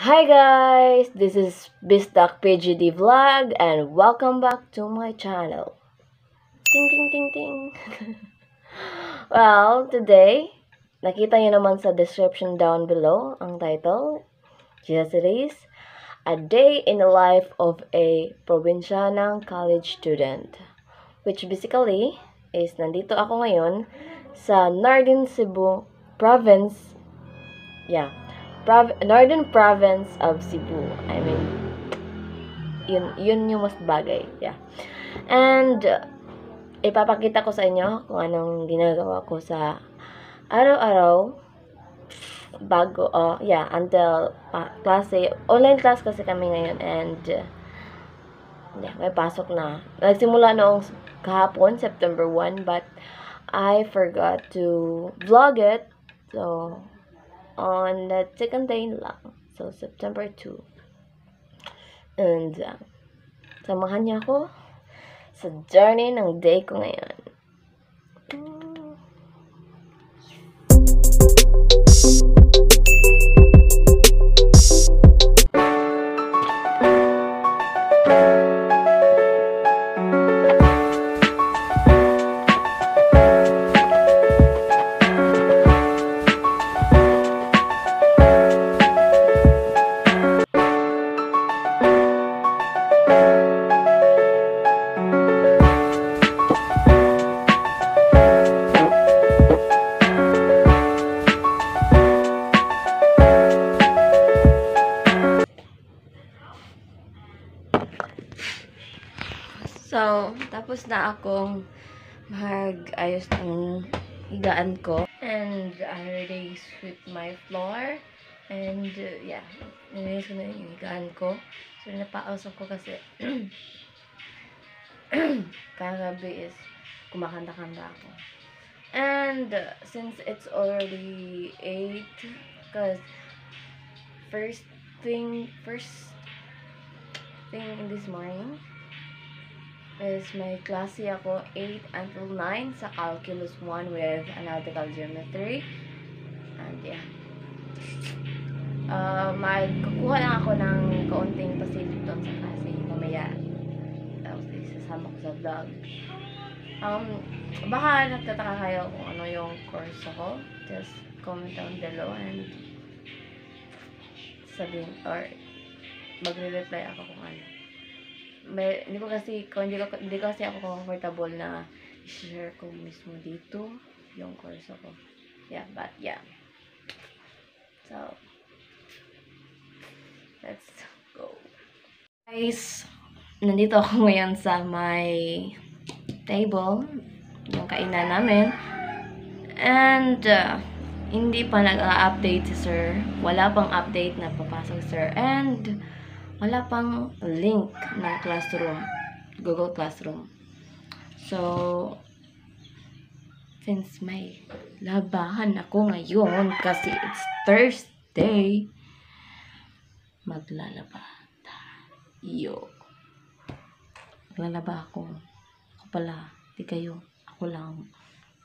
Hi guys, this is Bistak PGD Vlog and welcome back to my channel. Ting ting ting ting. well, today, nakita niyo naman sa description down below ang title. Just it is, A Day in the Life of a Provincianang College Student. Which basically is nandito ako ngayon sa Northern Cebu Province. Yeah, Prov Northern Province of Cebu. I mean, yun, yun yung mas bagay. Yeah. And, uh, ipapakita ko sa inyo kung anong ginagawa ko sa araw-araw bago, oh, yeah, until uh, klase, online class kasi kami ngayon and, uh, yeah, may pasok na. Nagsimula noong kahapon, September 1, but I forgot to vlog it. So, on the second day lang. So, September 2. And, uh, samahan niya ako sa journey ng day ko ngayon. Na akong mag-ayos ng higaan ko. And I already sweep my floor. And, uh, yeah, nilinis ko na yung higaan ko. So, napaos ako kasi kagabi is kumakanta-kanta ako. And, uh, since it's already 8, because first thing, first thing in this morning, is may klase ako 8 until 9 sa Calculus 1 with Analytical Geometry. And yeah. Uh, magkukuha lang ako ng kaunting pasilip doon sa klase mamaya. Tapos isasama ko sa vlog. Um, baka nagtataka kayo kung ano yung course ako. Just comment down below and sabihin or magre-reply ako kung ano may, hindi ko kasi, hindi, ko, hindi kasi ako comfortable na share ko mismo dito yung course ko. Yeah, but yeah. So, let's go. Guys, nandito ako ngayon sa my table, yung kainan namin. And, uh, hindi pa nag-update si sir. Wala pang update na papasok sir. And, wala pang link ng classroom, Google Classroom. So, since may labahan ako ngayon kasi it's Thursday, maglalaba tayo. Maglalaba ako. Ako pala, di kayo. Ako lang.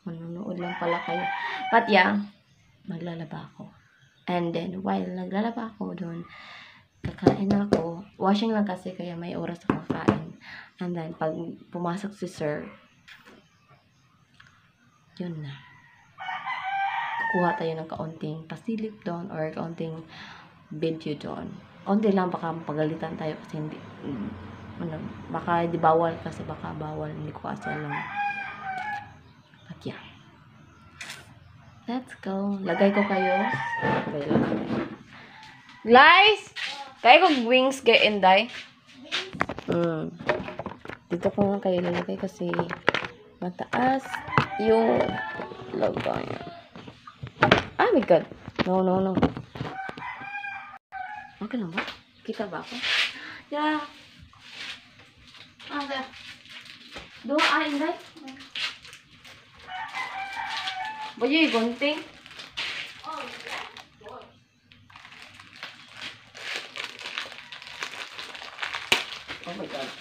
Manunood lang pala kayo. But yeah, maglalaba ako. And then, while naglalaba ako doon, kakain ako. Washing lang kasi kaya may oras ako kakain. And then, pag pumasok si sir, yun na. Kukuha tayo ng kaunting pasilip doon or kaunting video doon. Kaunti lang baka pagalitan tayo kasi hindi, ano, baka di bawal kasi baka bawal. Hindi ko kasi alam. But yeah. Let's go. Lagay ko kayo. Guys! Kaya kong wings kay Inday. Mm. Dito ko nga kayo lalagay kasi mataas yung lagay. Ah, my God. No, no, no. Okay lang ba? Kita ba ako? Yeah. Ah, there. Doon, ah, Inday. Bayo yung gunting. Oh my God.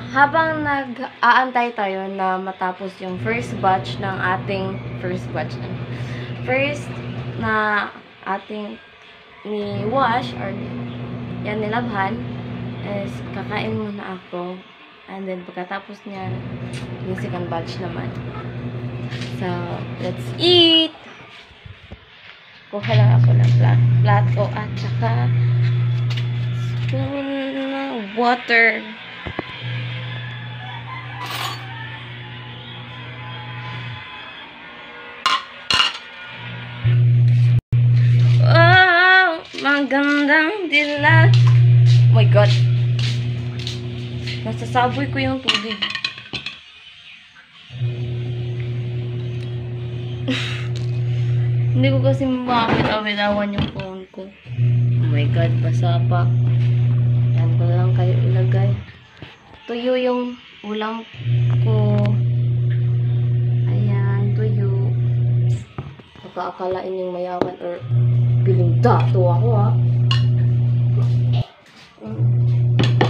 Habang nag-aantay tayo na matapos yung first batch ng ating first batch first na ating ni wash or yan nilabhan is kakain muna ako. And then pagkatapos niyan yung second batch naman. So let's eat! Kuha lang ako ng plat plato at saka spoon water Magandang dilag. Oh my God. Nasasaboy ko yung tubig. Hindi ko kasi makakit-awitawan yung phone ko. Oh my God, basa pa. Yan ko lang kayo ilagay. Tuyo yung ulam ko. Ayan, tuyo. Baka yung mayaman or piling dato ako ha.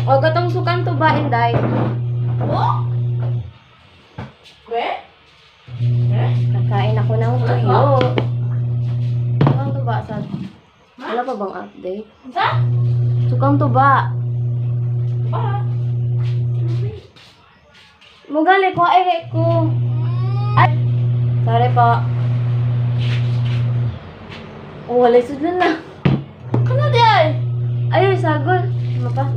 O, gatong sukan to ba, Inday? Oh? Kwe? Kakain ako ng tuyo. Sukang to ba, San? Wala pa bang update? Sa? Sukang to ba? Ba? Mugali ko, ay, ko. Ay, sorry po. Oh, wala sudlan na. Kana di ay? Ay, sagol. Suka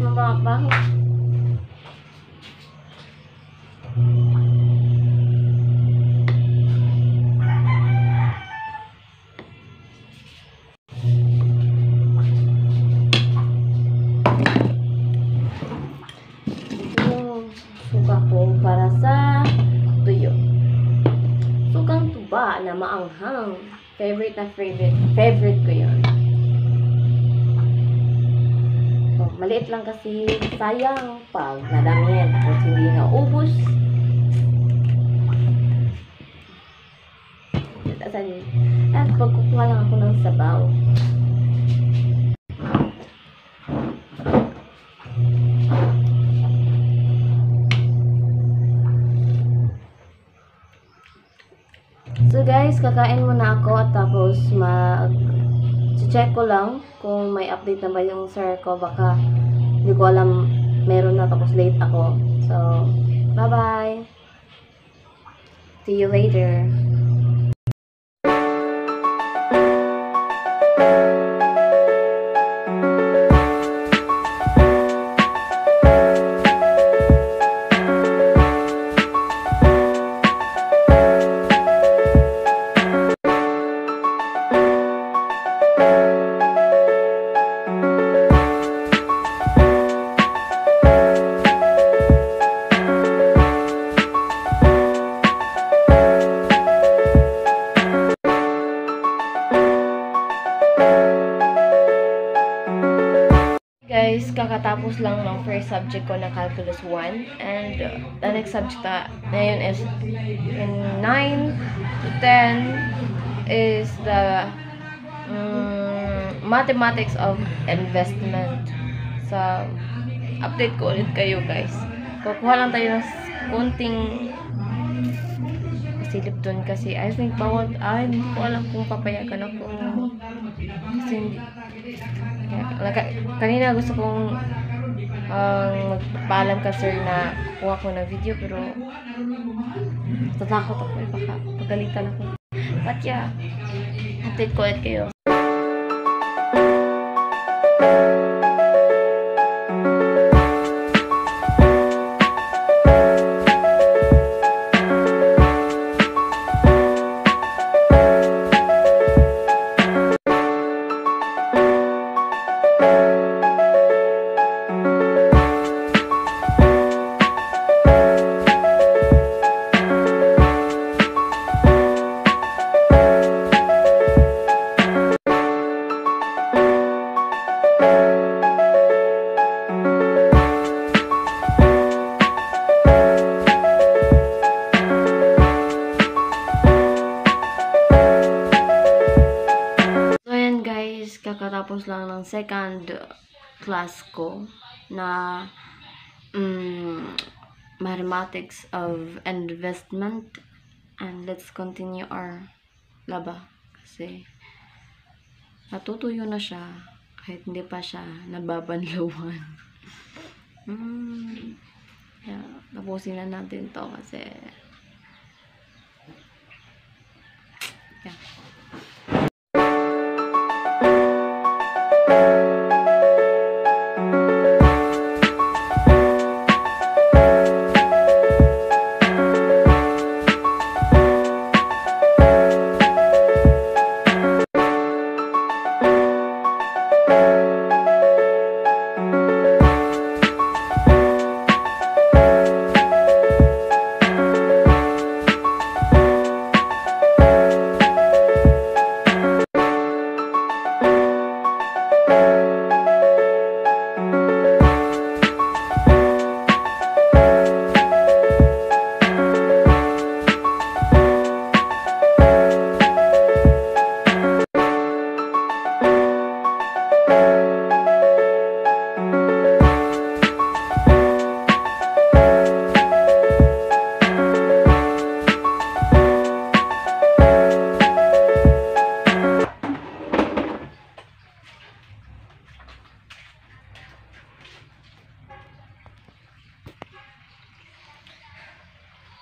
ko para sa tuyo. Sukang tuba na maanghang. Favorite na favorite. Favorite ko yun. Maliit lang kasi sayang pag nadamihan tapos hindi na yun? At pagkukuha lang ako ng sabaw. So guys, kakain muna ako at tapos mag check ko lang kung may update na ba yung sir ko. Baka hindi ko alam meron na tapos late ako. So, bye-bye. See you later. Kakatapos lang ng first subject ko na Calculus 1 and uh, the next subject na ngayon is in 9 to 10 is the um, mathematics of investment. So, update ko ulit kayo guys. Kukuha lang tayo ng kunting silip doon kasi I think bawal, ay hindi ko alam kung papayagan ako kasi hindi kanina gusto kong um, magpaalam ka sir na kukuha ko ng video pero tatakot ako eh baka pagalitan ako. But yeah update ko ulit kayo. So, second class ko na mm, mathematics of investment and let's continue our laba kasi natutuyo na siya kahit hindi pa siya nababanlawan. mm, yeah, tapusin na natin to kasi yeah.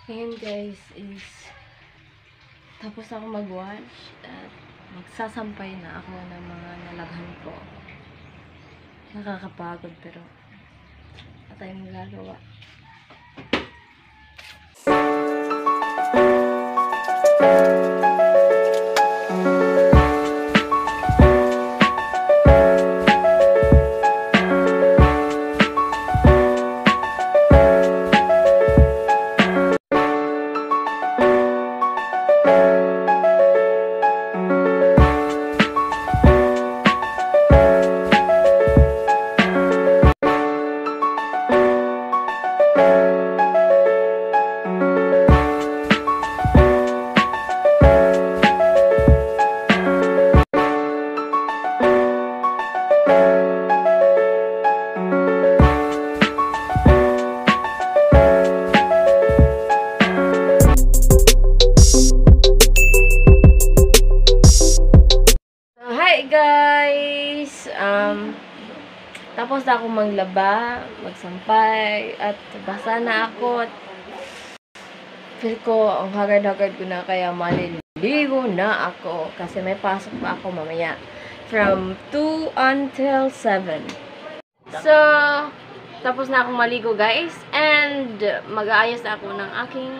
Ngayon guys is tapos ako mag-wash at magsasampay na ako ng mga nalaghan ko. Nakakapagod pero wala tayong magagawa. Maglaba, magsampay, at basa na ako. At feel ko, ang hagad-hagad ko na kaya maliligo na ako. Kasi may pasok pa ako mamaya. From 2 until 7. So, tapos na akong maligo guys. And mag-aayos ako ng aking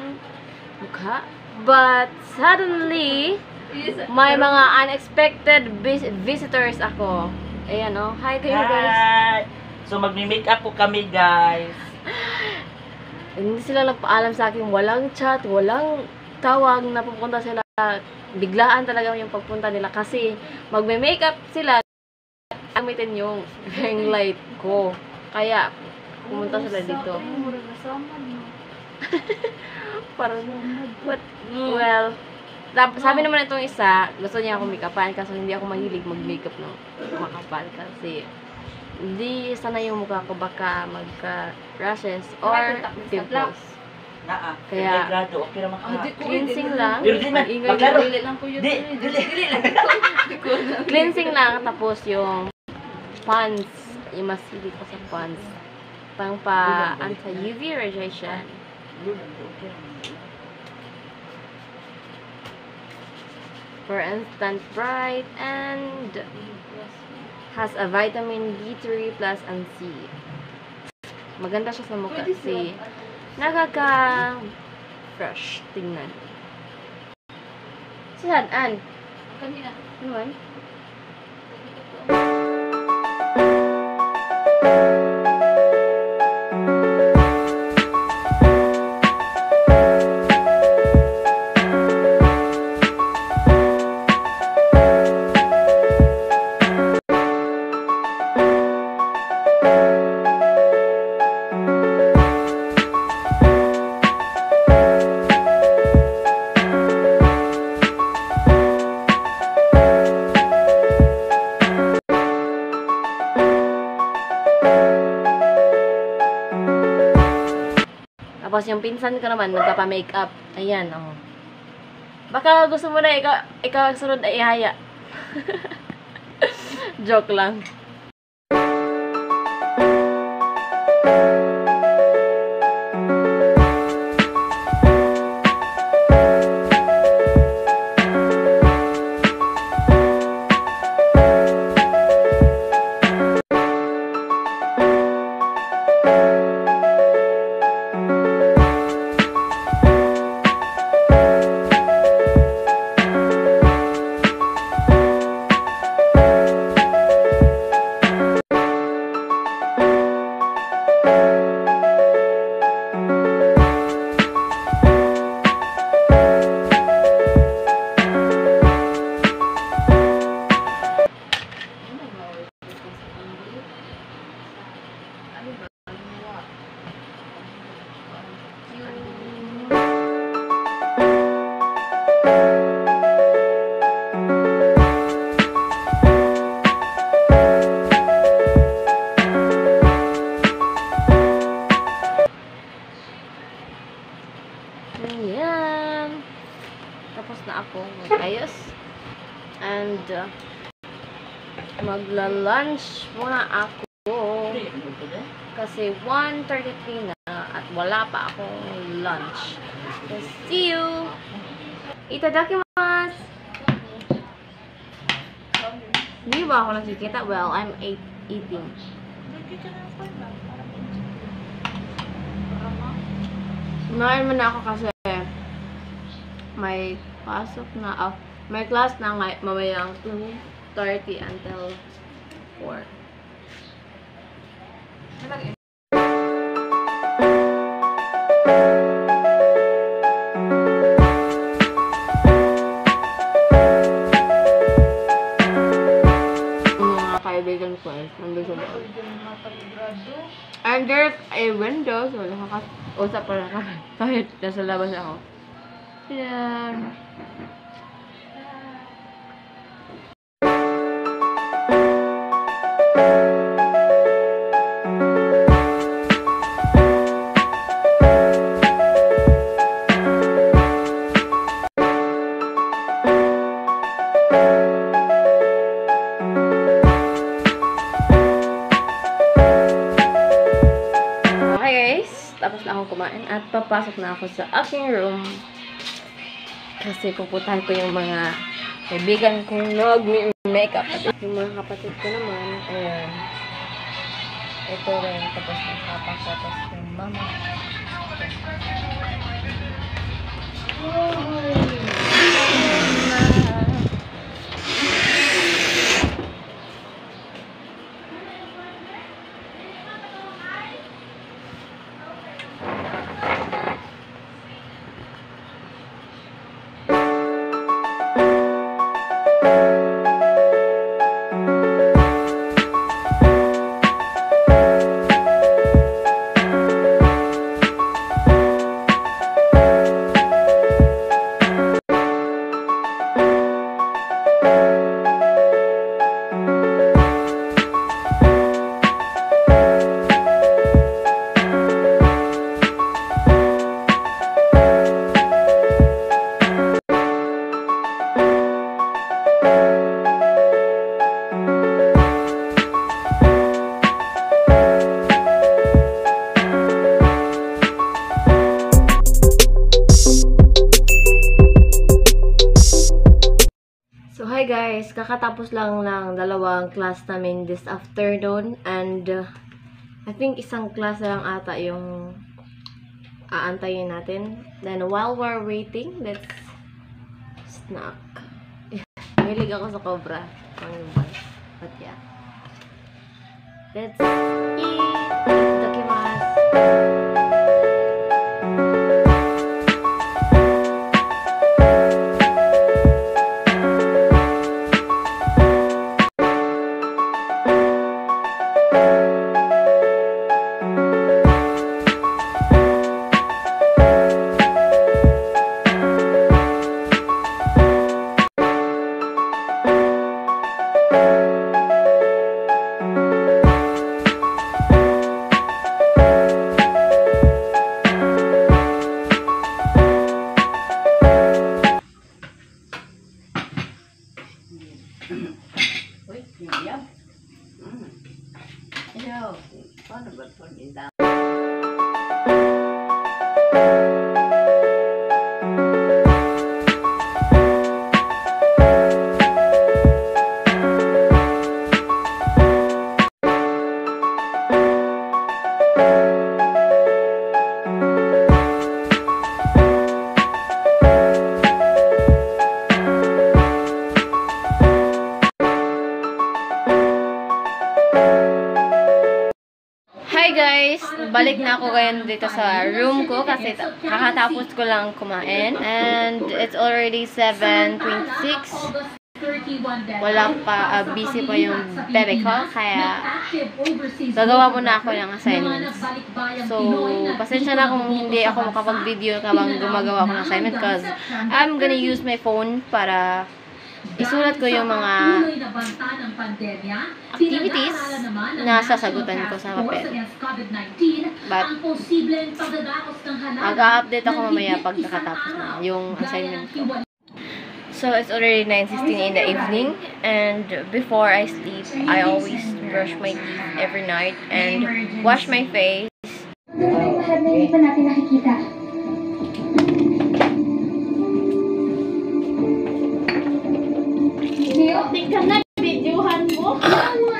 mukha. But suddenly, may mga unexpected vis- visitors ako. Ayan oh. Hi kayo guys. Hi! So, magmi-make up po kami, guys. Hindi sila nagpaalam sa akin. Walang chat, walang tawag na pupunta sila. Biglaan talaga yung pagpunta nila kasi magme-makeup sila gamitin yung ring light ko. Kaya, pumunta sila dito. Parang, what? Well, sabi naman itong isa, gusto niya ako make-upan kasi hindi ako mahilig mag-makeup ng makapal kasi hindi sana yung mukha ko baka magka-rashes or pimples. Naa. Kaya- Grado, okay naman ka. Cleansing lang. Di Ingay na. lang ko yun. Di, dili. Cleansing lang, tapos yung pants, yung masili ko sa pants. Pang pa anti-UV radiation. For instant bright and has a vitamin D3 plus and C. Maganda siya sa mukha kasi nakaka fresh tingnan. Saan? An? Kanina. Ano yung pinsan ko naman, magpapa-makeup. Ayan, oh. Baka gusto mo na ikaw, ikaw ang sunod ay ihaya. Joke lang. Itadakimasu! Hindi ba ako nakikita? Well, I'm eating. Kumain muna ako kasi may pasok na, ah, may class na ngay- mamayang 2.30 until 4. Yung eh, nandun sa loob. And there's a window, so nakaka-usap pa kami. Kahit nasa labas ako. Yan. Papasok na ako sa aking room. Kasi pupuntahan ko yung mga kaibigan kong nag-makeup. At yung mga kapatid ko naman, ayan. Ito rin, tapos yung papa ko, tapos yung mama. So, Kakatapos lang ng dalawang class namin this afternoon and uh, I think isang class lang ata yung aantayin natin. Then, while we're waiting, let's snack. Mahilig ako sa cobra. Ba? But yeah. Let's eat! Yum. Dito sa room ko kasi ta- kakatapos ko lang kumain. And it's already 7.26. Wala pa, ah, busy pa yung bebe ko. Kaya gagawa muna ako ng assignments. So, pasensya na kung hindi ako makapag-video habang gumagawa ako ng assignment because I'm gonna use my phone para isulat ko yung mga activities na sasagutan ko sa papel. But, mag-update ako mamaya pag nakatapos na yung assignment ko. So, it's already 9.16 in the evening and before I sleep, I always brush my teeth every night and wash my face. Ano yung lahat na hindi pa natin nakikita? 你看那个啤酒我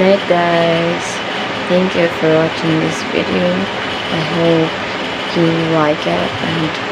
Night guys. Thank you for watching this video. I hope you like it and